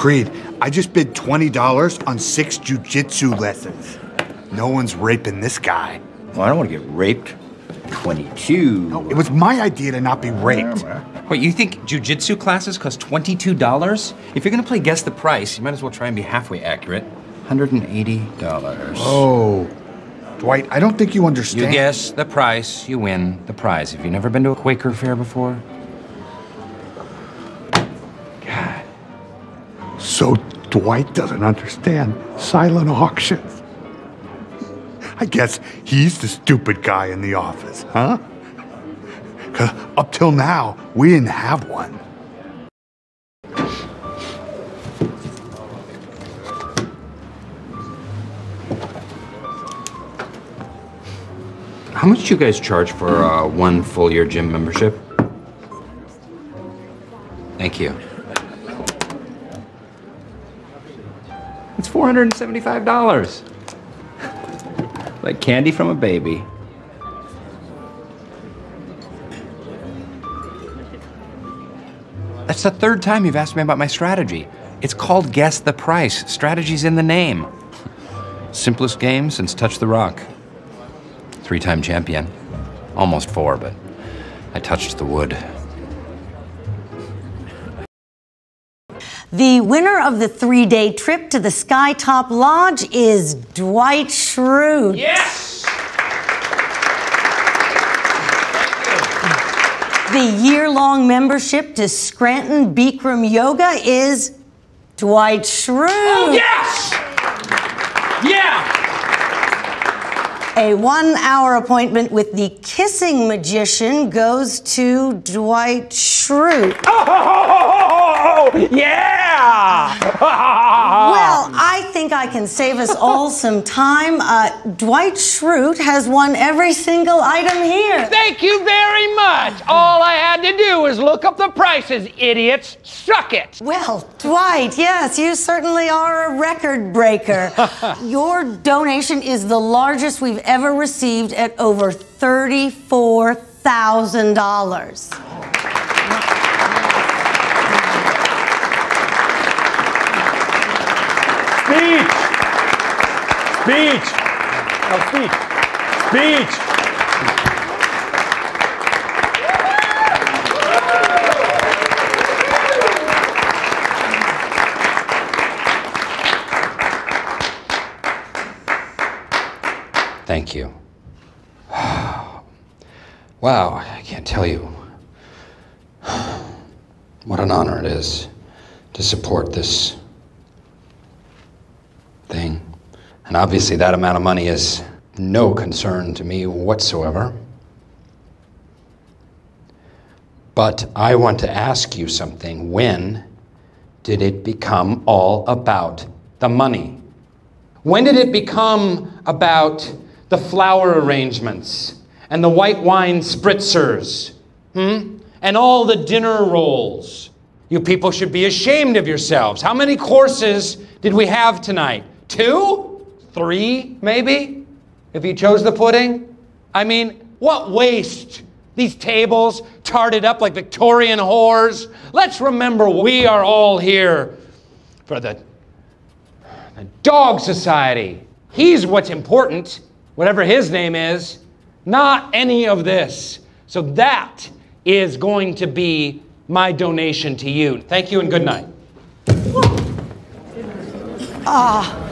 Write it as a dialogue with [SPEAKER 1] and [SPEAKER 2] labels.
[SPEAKER 1] Creed, I just bid $20 on six jujitsu lessons. No one's raping this guy.
[SPEAKER 2] Well, I don't want to get raped. 22.
[SPEAKER 1] It was my idea to not be raped.
[SPEAKER 3] Wait, you think jujitsu classes cost $22? If you're gonna play guess the price, you might as well try and be halfway accurate. $180.
[SPEAKER 1] Oh. Dwight, I don't think you understand.
[SPEAKER 3] You guess the price, you win the prize. Have you never been to a Quaker fair before?
[SPEAKER 1] So Dwight doesn't understand silent auctions. I guess he's the stupid guy in the office, huh? Because up till now, we didn't have one.
[SPEAKER 3] How much do you guys charge for uh, one full year gym membership? Thank you. It's $475. Like candy from a baby. That's the third time you've asked me about my strategy. It's called Guess the Price. Strategy's in the name. Simplest game since Touch the Rock. Three time champion. Almost four, but I touched the wood.
[SPEAKER 4] The winner of the three day trip to the Skytop Lodge is Dwight Schrute.
[SPEAKER 3] Yes!
[SPEAKER 4] The year long membership to Scranton Bikram Yoga is Dwight Schrute.
[SPEAKER 3] Oh, yes! Yeah!
[SPEAKER 4] A one hour appointment with the kissing magician goes to Dwight Schrute.
[SPEAKER 3] Oh, yeah!
[SPEAKER 4] Well, I think I can save us all some time. Uh, Dwight Schrute has won every single item here.
[SPEAKER 5] Thank you very much. All I had to do was look up the prices, idiots. Suck it.
[SPEAKER 4] Well, Dwight, yes, you certainly are a record breaker. Your donation is the largest we've ever received at over $34,000.
[SPEAKER 6] Speech! Speech! No, speech. Speech!
[SPEAKER 3] Thank you. Wow, I can't tell you what an honor it is to support this thing. And obviously, that amount of money is no concern to me whatsoever. But I want to ask you something. When did it become all about the money? When did it become about the flower arrangements and the white wine spritzers? Hmm? And all the dinner rolls? You people should be ashamed of yourselves. How many courses did we have tonight? Two? Three, maybe? If you chose the pudding? I mean, what waste? These tables tarted up like Victorian whores. Let's remember we are all here for the, the Dog Society. He's what's important, whatever his name is, not any of this. So that is going to be my donation to you. Thank you and good night.
[SPEAKER 4] Ah.